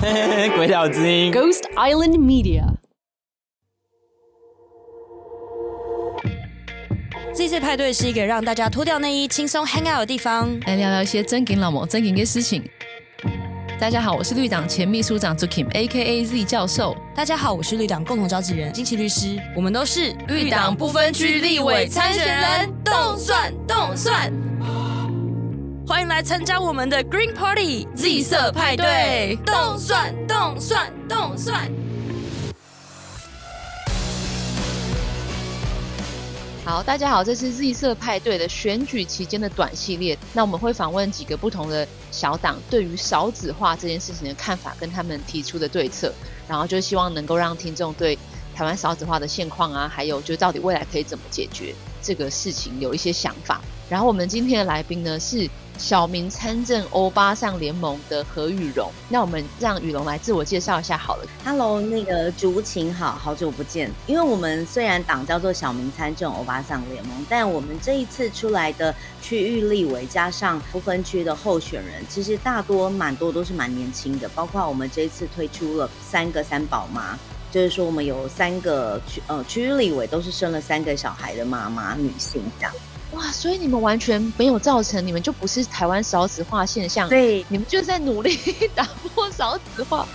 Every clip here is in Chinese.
鬼岛之音。Ghost Island Media. 这次派对是一个让大家脱掉内衣、轻松 hang out 的地方。来聊聊一些真金老母、真金的事情。大家好，我是绿党前秘书长 Zukim，A.K.A. Z 教授。大家好，我是绿党共同召集人金奇律师，我们都是绿党不分区立委参选人动算动算。欢迎来参加我们的 Green Party Z 色派对动算动算动算。好，大家好，这是 Z 色派对的选举期间的短系列。那我们会访问几个不同的小党对于少子化这件事情的看法，跟他们提出的对策，然后就希望能够让听众对台湾少子化的现况啊，还有就到底未来可以怎么解决这个事情有一些想法。然后我们今天的来宾呢是小明参政欧巴桑联盟的何雨荣。那我们让雨荣来自我介绍一下好了。Hello，那个竹琴好，好久不见。因为我们虽然党叫做小明参政欧巴桑联盟，但我们这一次出来的区域立委加上不分区的候选人，其实大多蛮多都是蛮年轻的，包括我们这一次推出了三个三宝妈。就是说，我们有三个区呃区域立委都是生了三个小孩的妈妈，女性这样。哇，所以你们完全没有造成，你们就不是台湾少子化现象，对，你们就在努力 打破少子化。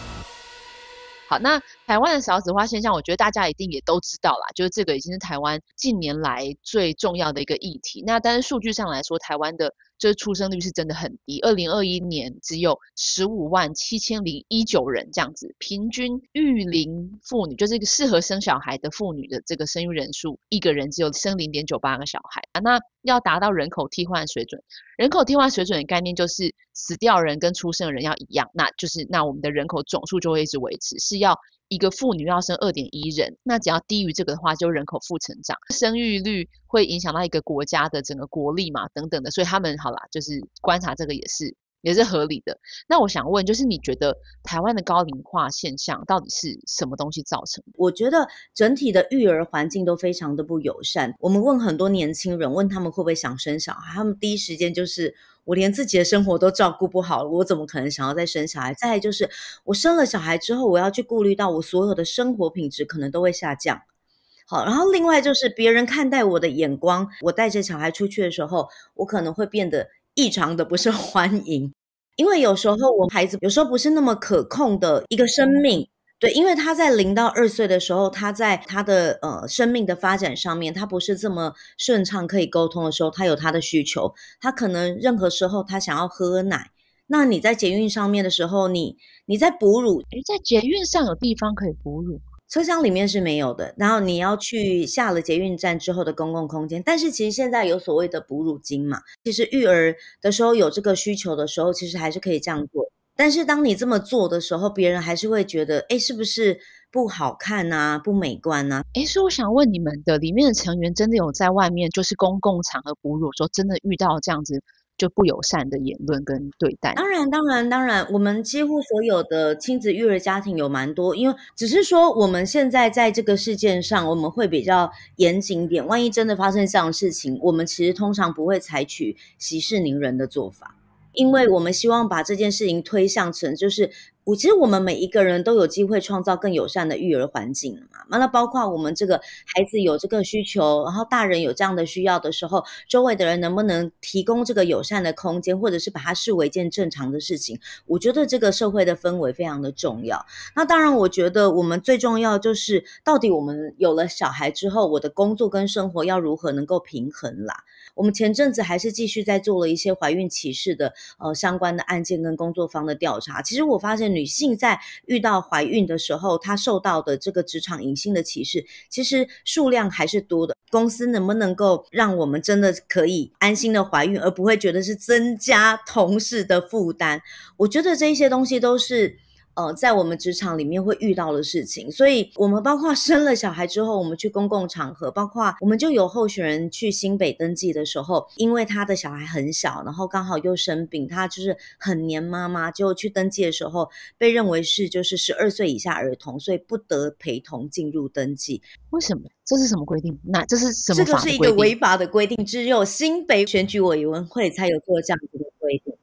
好，那台湾的少子化现象，我觉得大家一定也都知道啦，就是这个已经是台湾近年来最重要的一个议题。那但是数据上来说，台湾的就是出生率是真的很低，二零二一年只有十五万七千零一九人这样子，平均育龄妇女就是一个适合生小孩的妇女的这个生育人数，一个人只有生零点九八个小孩啊。那要达到人口替换水准，人口替换水准的概念就是死掉人跟出生人要一样，那就是那我们的人口总数就会一直维持，是要一个妇女要生二点一人，那只要低于这个的话，就人口负成长，生育率会影响到一个国家的整个国力嘛，等等的，所以他们好啦，就是观察这个也是也是合理的。那我想问，就是你觉得台湾的高龄化现象到底是什么东西造成的？我觉得整体的育儿环境都非常的不友善。我们问很多年轻人，问他们会不会想生小孩，他们第一时间就是我连自己的生活都照顾不好，我怎么可能想要再生小孩？再来就是我生了小孩之后，我要去顾虑到我所有的生活品质可能都会下降。好，然后另外就是别人看待我的眼光，我带着小孩出去的时候，我可能会变得异常的不受 欢迎。因为有时候我孩子有时候不是那么可控的一个生命，对，因为他在零到二岁的时候，他在他的呃生命的发展上面，他不是这么顺畅可以沟通的时候，他有他的需求，他可能任何时候他想要喝奶，那你在捷运上面的时候，你你在哺乳，你，在捷运上有地方可以哺乳吗？车厢里面是没有的，然后你要去下了捷运站之后的公共空间。但是其实现在有所谓的哺乳巾嘛，其实育儿的时候有这个需求的时候，其实还是可以这样做。但是当你这么做的时候，别人还是会觉得，哎，是不是不好看啊，不美观啊？哎，所以我想问你们的里面的成员，真的有在外面就是公共场合哺乳的时候，真的遇到这样子就不友善的言论跟对待吗？当然，当然，当然，我们几乎所有的亲子育儿家庭有蛮多，因为只是说我们现在在这个事件上，我们会比较严谨一点。万一真的发生这样的事情，我们其实通常不会采取息事宁人的做法，因为我们希望把这件事情推向成就是。我其实我们每一个人都有机会创造更友善的育儿环境嘛，那包括我们这个孩子有这个需求，然后大人有这样的需要的时候，周围的人能不能提供这个友善的空间，或者是把它视为一件正常的事情？我觉得这个社会的氛围非常的重要。那当然，我觉得我们最重要就是到底我们有了小孩之后，我的工作跟生活要如何能够平衡啦？我们前阵子还是继续在做了一些怀孕歧视的呃相关的案件跟工作方的调查。其实我发现女性在遇到怀孕的时候，她受到的这个职场隐性的歧视，其实数量还是多的。公司能不能够让我们真的可以安心的怀孕，而不会觉得是增加同事的负担？我觉得这些东西都是。呃，在我们职场里面会遇到的事情，所以我们包括生了小孩之后，我们去公共场合，包括我们就有候选人去新北登记的时候，因为他的小孩很小，然后刚好又生病，他就是很黏妈妈，就去登记的时候被认为是就是十二岁以下儿童，所以不得陪同进入登记。为什么？这是什么规定？那这是什么这个是一个？违法的规定，只有新北选举委员会才有做这样子的规定，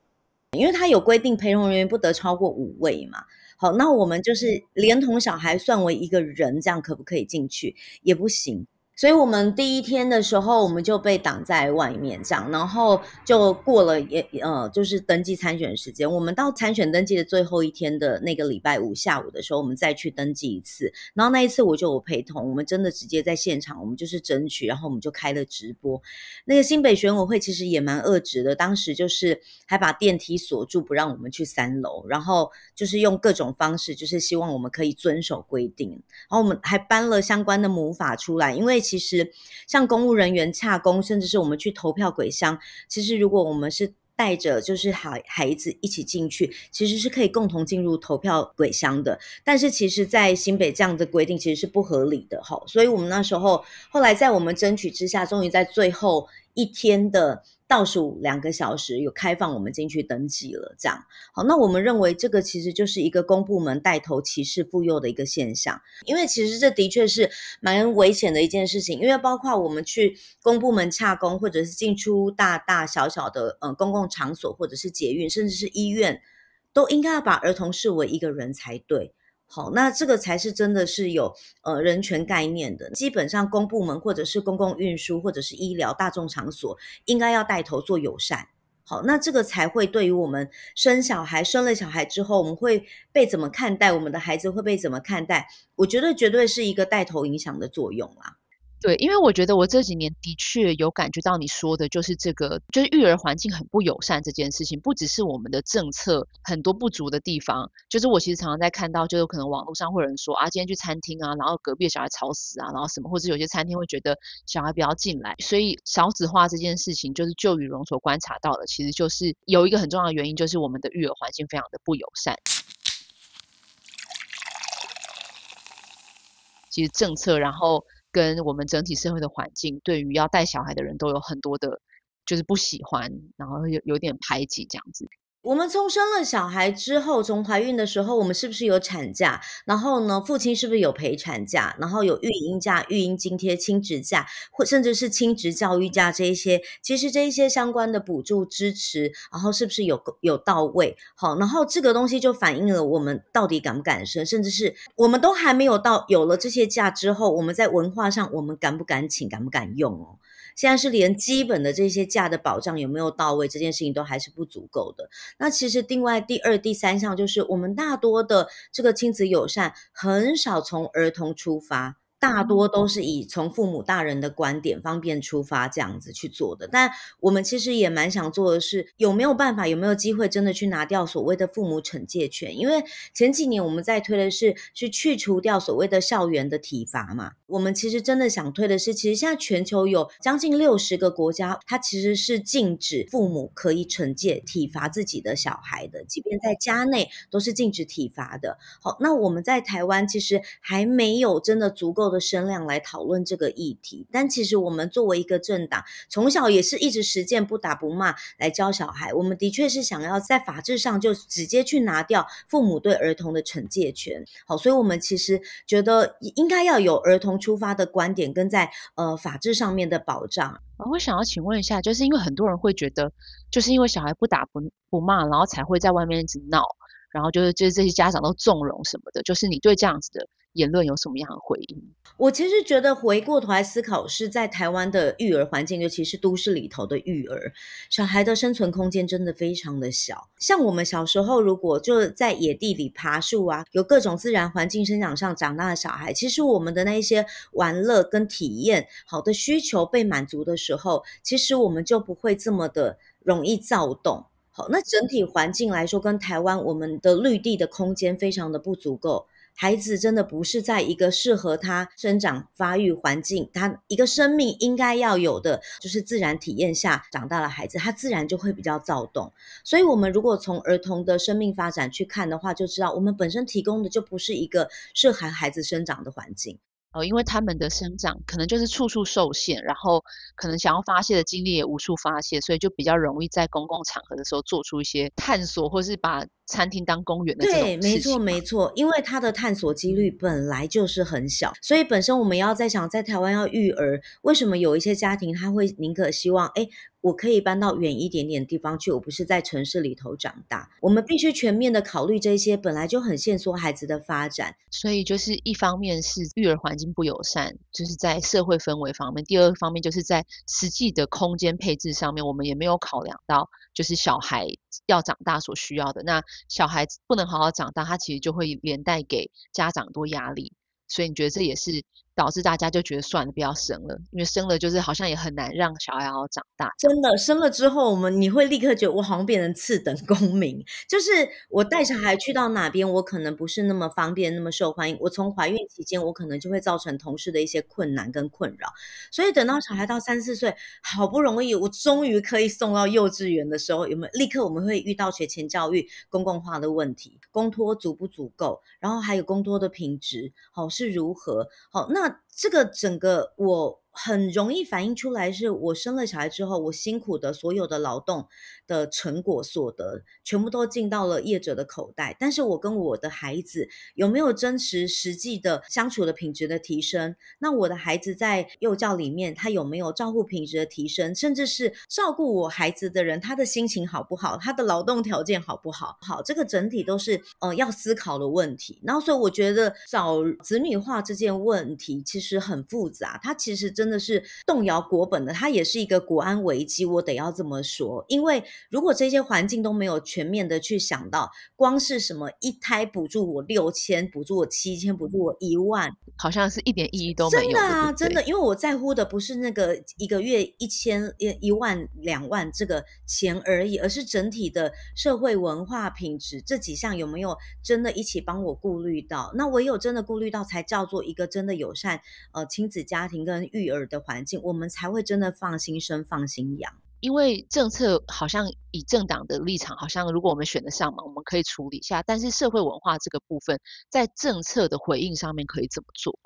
因为它有规定陪同人员不得超过五位嘛。好，那我们就是连同小孩算为一个人，这样可不可以进去？也不行。所以，我们第一天的时候，我们就被挡在外面，这样，然后就过了也呃，就是登记参选时间。我们到参选登记的最后一天的那个礼拜五下午的时候，我们再去登记一次。然后那一次我就有陪同，我们真的直接在现场，我们就是争取，然后我们就开了直播。那个新北选委会其实也蛮恶质的，当时就是还把电梯锁住，不让我们去三楼，然后就是用各种方式，就是希望我们可以遵守规定。然后我们还搬了相关的魔法出来，因为。其实，像公务人员洽公，甚至是我们去投票鬼乡，其实如果我们是带着就是孩孩子一起进去，其实是可以共同进入投票鬼乡的。但是其实，在新北这样的规定其实是不合理的哈。所以我们那时候后来在我们争取之下，终于在最后一天的。倒数两个小时有开放我们进去登记了，这样好。那我们认为这个其实就是一个公部门带头歧视妇幼的一个现象，因为其实这的确是蛮危险的一件事情。因为包括我们去公部门洽公，或者是进出大大小小的呃公共场所，或者是捷运，甚至是医院，都应该要把儿童视为一个人才对。好，那这个才是真的是有呃人权概念的。基本上公部门或者是公共运输或者是医疗大众场所，应该要带头做友善。好，那这个才会对于我们生小孩、生了小孩之后，我们会被怎么看待？我们的孩子会被怎么看待？我觉得绝对是一个带头影响的作用啦。对，因为我觉得我这几年的确有感觉到你说的，就是这个，就是育儿环境很不友善这件事情，不只是我们的政策很多不足的地方，就是我其实常常在看到，就是可能网络上会有人说啊，今天去餐厅啊，然后隔壁小孩吵死啊，然后什么，或者有些餐厅会觉得小孩不要进来，所以少子化这件事情，就是就羽绒所观察到的，其实就是有一个很重要的原因，就是我们的育儿环境非常的不友善。其实政策，然后。跟我们整体社会的环境，对于要带小孩的人都有很多的，就是不喜欢，然后有有点排挤这样子。我们从生了小孩之后，从怀孕的时候，我们是不是有产假？然后呢，父亲是不是有陪产假？然后有育婴假、育婴津贴、亲职假，或甚至是亲职教育假这一些，其实这一些相关的补助支持，然后是不是有有到位？好，然后这个东西就反映了我们到底敢不敢生，甚至是我们都还没有到有了这些假之后，我们在文化上我们敢不敢请，敢不敢用哦？现在是连基本的这些价的保障有没有到位，这件事情都还是不足够的。那其实另外第二、第三项就是，我们大多的这个亲子友善很少从儿童出发。大多都是以从父母大人的观点方便出发这样子去做的，但我们其实也蛮想做的是，有没有办法，有没有机会真的去拿掉所谓的父母惩戒权？因为前几年我们在推的是去去除掉所谓的校园的体罚嘛，我们其实真的想推的是，其实现在全球有将近六十个国家，它其实是禁止父母可以惩戒体罚自己的小孩的，即便在家内都是禁止体罚的。好，那我们在台湾其实还没有真的足够。的声量来讨论这个议题，但其实我们作为一个政党，从小也是一直实践不打不骂来教小孩。我们的确是想要在法制上就直接去拿掉父母对儿童的惩戒权。好，所以我们其实觉得应该要有儿童出发的观点，跟在呃法制上面的保障。我想要请问一下，就是因为很多人会觉得，就是因为小孩不打不不骂，然后才会在外面一直闹，然后就是就是这些家长都纵容什么的，就是你对这样子的。言论有什么样的回应？我其实觉得回过头来思考，是在台湾的育儿环境，尤其是都市里头的育儿，小孩的生存空间真的非常的小。像我们小时候，如果就在野地里爬树啊，有各种自然环境生长上长大的小孩，其实我们的那一些玩乐跟体验好的需求被满足的时候，其实我们就不会这么的容易躁动。好，那整体环境来说，跟台湾我们的绿地的空间非常的不足够。孩子真的不是在一个适合他生长发育环境，他一个生命应该要有的就是自然体验下长大的孩子，他自然就会比较躁动。所以，我们如果从儿童的生命发展去看的话，就知道我们本身提供的就不是一个适合孩子生长的环境。哦，因为他们的生长可能就是处处受限，然后可能想要发泄的精力也无处发泄，所以就比较容易在公共场合的时候做出一些探索，或是把餐厅当公园的这种对，没错没错，因为它的探索几率本来就是很小，所以本身我们要在想，在台湾要育儿，为什么有一些家庭他会宁可希望，哎。我可以搬到远一点点地方去，我不是在城市里头长大。我们必须全面的考虑这些本来就很限缩孩子的发展。所以就是一方面是育儿环境不友善，就是在社会氛围方面；第二方面就是在实际的空间配置上面，我们也没有考量到，就是小孩要长大所需要的。那小孩子不能好好长大，他其实就会连带给家长多压力。所以你觉得这也是？导致大家就觉得算了，不要生了，因为生了就是好像也很难让小孩好好长大。真的，生了之后，我们你会立刻觉得我好像变成次等公民，就是我带小孩去到哪边，我可能不是那么方便，那么受欢迎。我从怀孕期间，我可能就会造成同事的一些困难跟困扰。所以等到小孩到三四岁，好不容易我终于可以送到幼稚园的时候，有没有立刻我们会遇到学前教育公共化的问题，公托足不足够，然后还有公托的品质，好是如何？好那。那这个整个我。很容易反映出来，是我生了小孩之后，我辛苦的所有的劳动的成果所得，全部都进到了业者的口袋。但是我跟我的孩子有没有真实实际的相处的品质的提升？那我的孩子在幼教里面，他有没有照顾品质的提升？甚至是照顾我孩子的人，他的心情好不好？他的劳动条件好不好？好，这个整体都是呃要思考的问题。然后，所以我觉得找子女化这件问题其实很复杂，它其实真的是动摇国本的，它也是一个国安危机。我得要这么说，因为如果这些环境都没有全面的去想到，光是什么一胎补助我六千，补助我七千，补助我一万，好像是一点意义都没有。真的啊，真的，因为我在乎的不是那个一个月一千一一万两万这个钱而已，而是整体的社会文化品质这几项有没有真的一起帮我顾虑到？那唯有真的顾虑到，才叫做一个真的友善呃亲子家庭跟育儿的。环境，我们才会真的放心生、放心养。因为政策好像以政党的立场，好像如果我们选得上嘛，我们可以处理一下。但是社会文化这个部分，在政策的回应上面可以怎么做？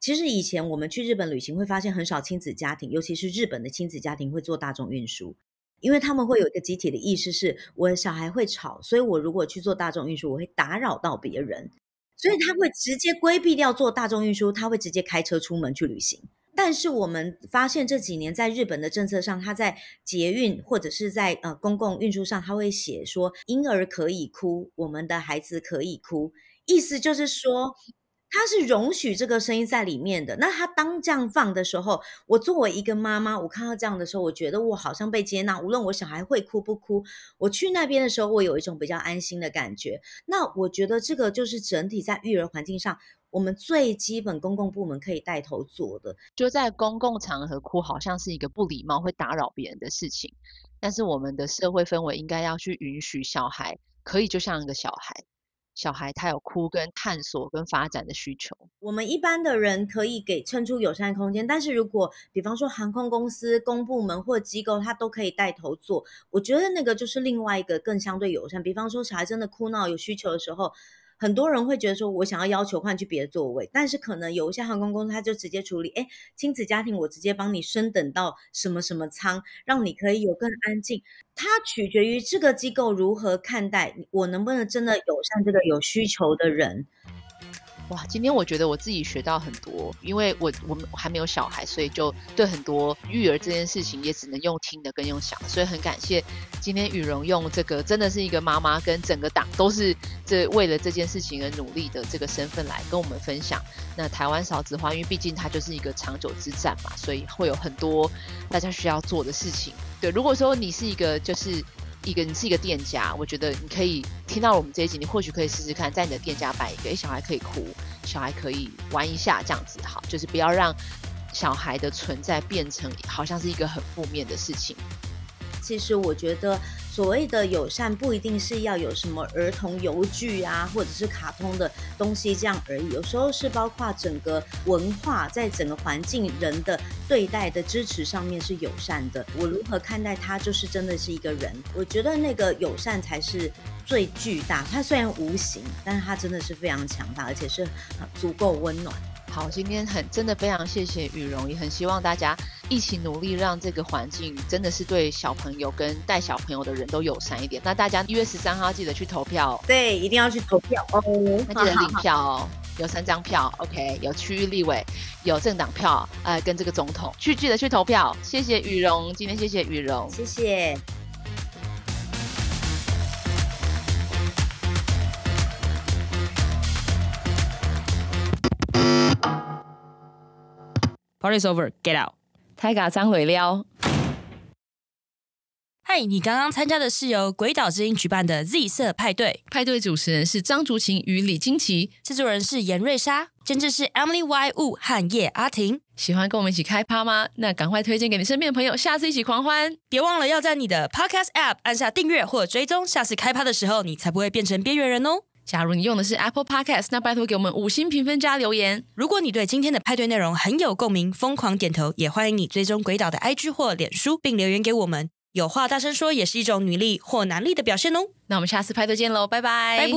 其实以前我们去日本旅行，会发现很少亲子家庭，尤其是日本的亲子家庭会做大众运输，因为他们会有一个集体的意识，是我的小孩会吵，所以我如果去做大众运输，我会打扰到别人，所以他会直接规避掉做大众运输，他会直接开车出门去旅行。但是我们发现这几年在日本的政策上，他在捷运或者是在呃公共运输上，他会写说婴儿可以哭，我们的孩子可以哭，意思就是说他是容许这个声音在里面的。那他当这样放的时候，我作为一个妈妈，我看到这样的时候，我觉得我好像被接纳，无论我小孩会哭不哭，我去那边的时候，我有一种比较安心的感觉。那我觉得这个就是整体在育儿环境上。我们最基本公共部门可以带头做的，就在公共场合哭，好像是一个不礼貌、会打扰别人的事情。但是我们的社会氛围应该要去允许小孩可以就像一个小孩，小孩他有哭跟探索跟发展的需求。我们一般的人可以给撑出友善空间，但是如果比方说航空公司、公部门或机构，他都可以带头做，我觉得那个就是另外一个更相对友善。比方说小孩真的哭闹有需求的时候。很多人会觉得说，我想要要求换去别的座位，但是可能有一些航空公司，他就直接处理，哎，亲子家庭，我直接帮你升等到什么什么舱，让你可以有更安静。它取决于这个机构如何看待我，能不能真的有像这个有需求的人。哇，今天我觉得我自己学到很多，因为我我们还没有小孩，所以就对很多育儿这件事情也只能用听的跟用想，所以很感谢今天雨荣用这个真的是一个妈妈跟整个党都是这为了这件事情而努力的这个身份来跟我们分享。那台湾少子化，因为毕竟它就是一个长久之战嘛，所以会有很多大家需要做的事情。对，如果说你是一个就是。一个你是一个店家，我觉得你可以听到我们这一集，你或许可以试试看，在你的店家摆一个，哎，小孩可以哭，小孩可以玩一下，这样子好，就是不要让小孩的存在变成好像是一个很负面的事情。其实我觉得，所谓的友善不一定是要有什么儿童游具啊，或者是卡通的东西这样而已。有时候是包括整个文化，在整个环境人的对待的支持上面是友善的。我如何看待他，就是真的是一个人。我觉得那个友善才是最巨大。它虽然无形，但是它真的是非常强大，而且是足够温暖。好，今天很真的非常谢谢羽绒，也很希望大家一起努力，让这个环境真的是对小朋友跟带小朋友的人都友善一点。那大家一月十三号记得去投票，对，一定要去投票哦。那记得领 票哦，有三张票，OK，有区域立委，有政党票，呃，跟这个总统去记得去投票。谢谢羽绒，今天谢谢羽绒，谢谢。Party's over, get out。太嘎张伟撩。嗨，你刚刚参加的是由鬼岛之音举办的 Z 色派对，派对主持人是张竹琴与李金奇，制作人是严瑞莎，监制是 Emily Y Wu 和叶阿婷。喜欢跟我们一起开趴吗？那赶快推荐给你身边的朋友，下次一起狂欢！别忘了要在你的 Podcast App 按下订阅或追踪，下次开趴的时候你才不会变成边缘人哦。假如你用的是 Apple Podcast，那拜托给我们五星评分加留言。如果你对今天的派对内容很有共鸣，疯狂点头，也欢迎你追踪鬼岛的 IG 或脸书，并留言给我们。有话大声说也是一种女力或男力的表现哦。那我们下次派对见喽，拜拜，拜拜。